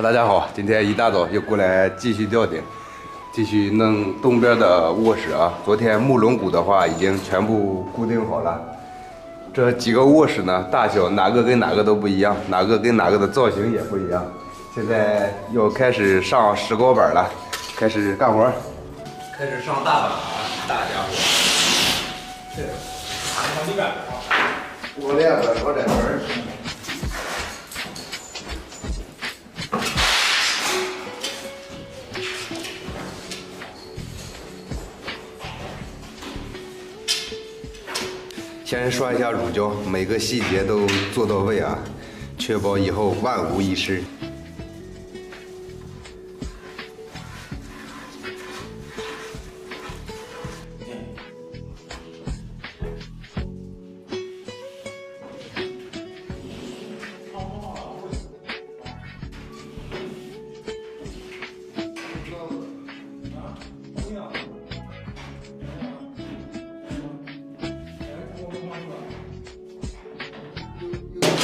大家好，今天一大早又过来继续吊顶，继续弄东边的卧室啊。昨天木龙骨的话已经全部固定好了，这几个卧室呢，大小哪个跟哪个都不一样，哪个跟哪个的造型也不一样。现在要开始上石膏板了，开始干活，开始上大板了，大家伙。这，上地板啊，我练个老窄刷一下乳胶，每个细节都做到位啊，确保以后万无一失。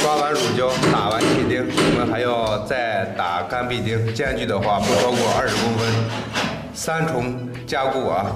刷完乳胶，打完气钉，我们还要再打干壁钉，间距的话不超过二十公分，三重加固啊。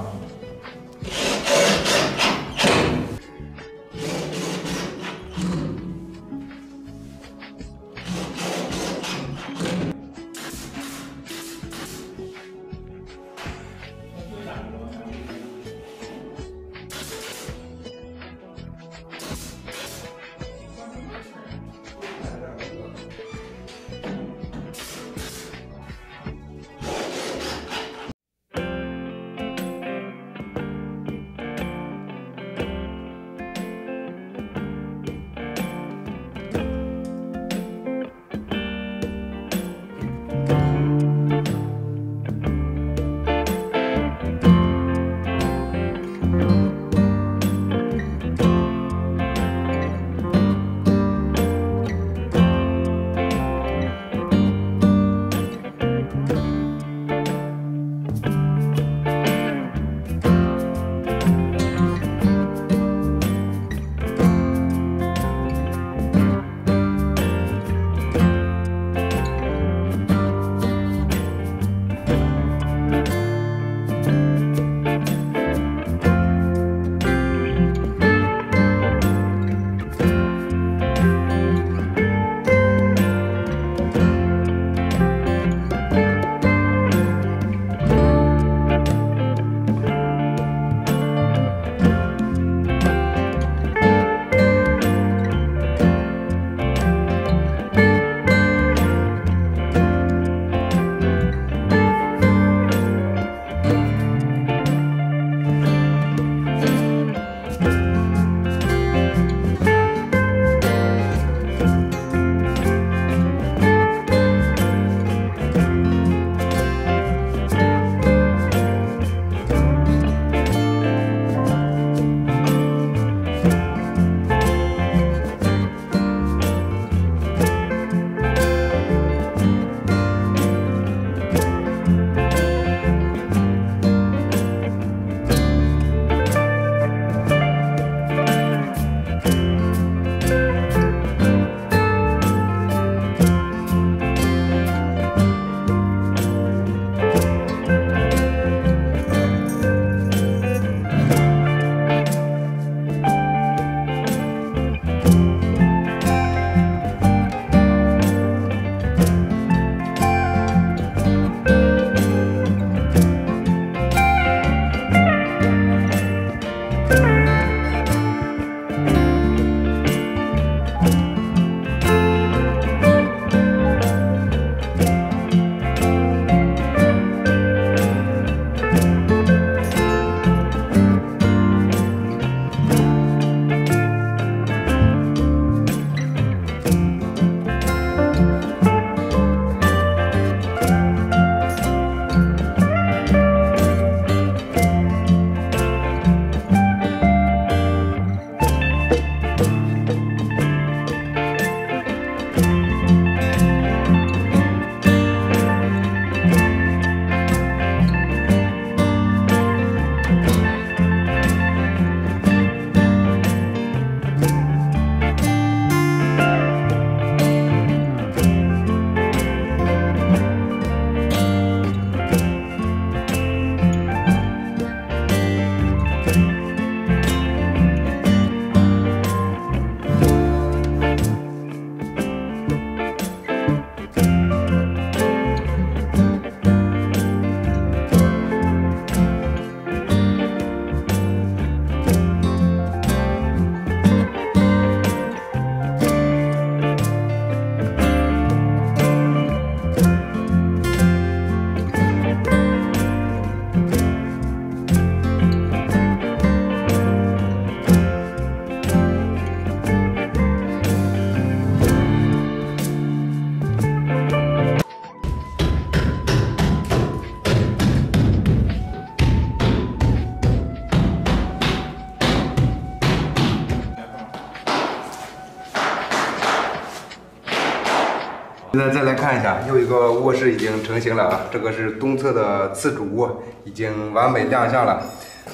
现在再来看一下，又一个卧室已经成型了啊！这个是东侧的次主卧，已经完美亮相了，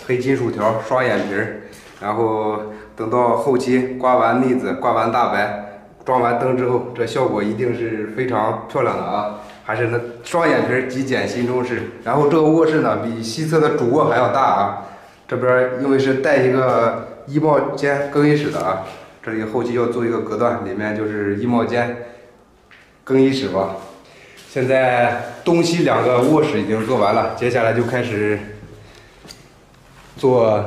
黑金属条，双眼皮儿。然后等到后期刮完腻子、刮完大白、装完灯之后，这效果一定是非常漂亮的啊！还是那双眼皮儿极简新中式。然后这个卧室呢，比西侧的主卧还要大啊！这边因为是带一个衣帽间更衣室的啊，这里后期要做一个隔断，里面就是衣帽间。更衣室吧，现在东西两个卧室已经做完了，接下来就开始做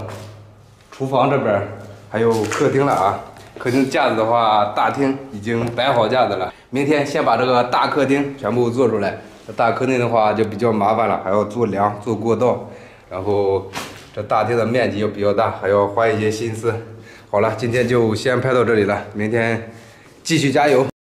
厨房这边还有客厅了啊。客厅架子的话，大厅已经摆好架子了，明天先把这个大客厅全部做出来。这大客厅的话就比较麻烦了，还要做梁、做过道，然后这大厅的面积又比较大，还要花一些心思。好了，今天就先拍到这里了，明天继续加油。